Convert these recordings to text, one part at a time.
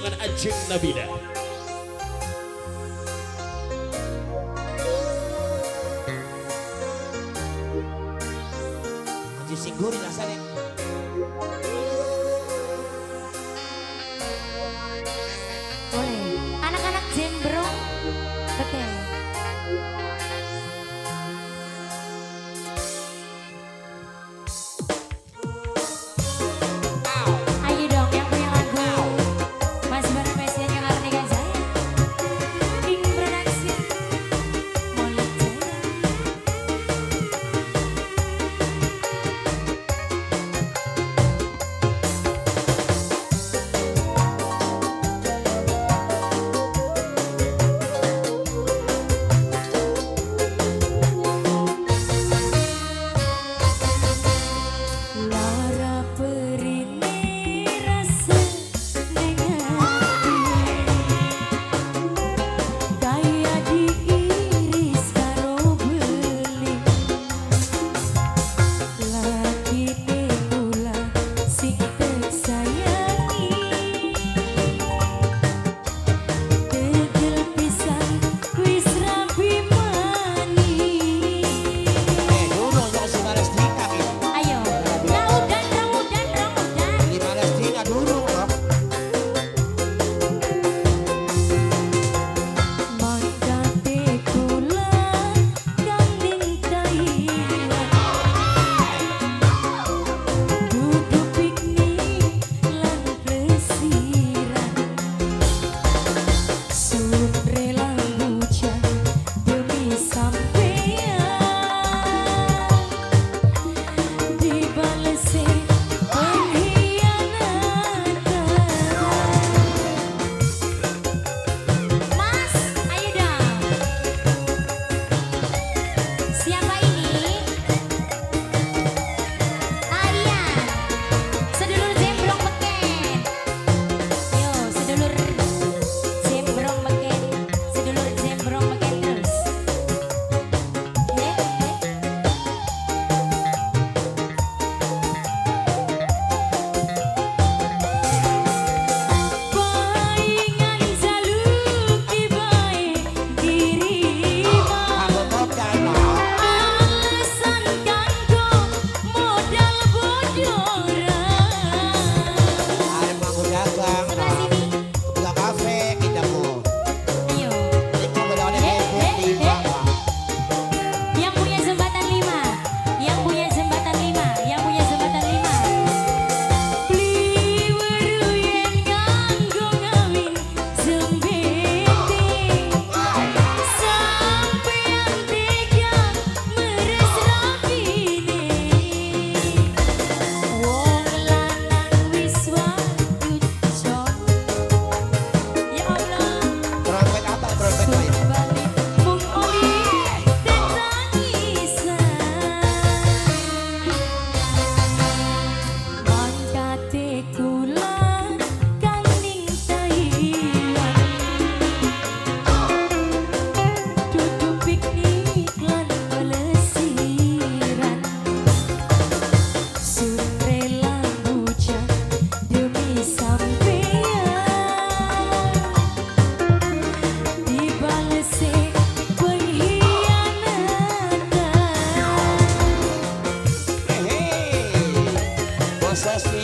dengan Ajin Nabila. Haji Singgur rasanya. Oh.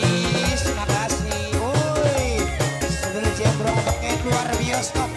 Terima kasih, Woi, sebelum jebrong pakai keluar bioskop.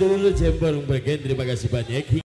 Sedulur jempol bagian terima kasih banyak.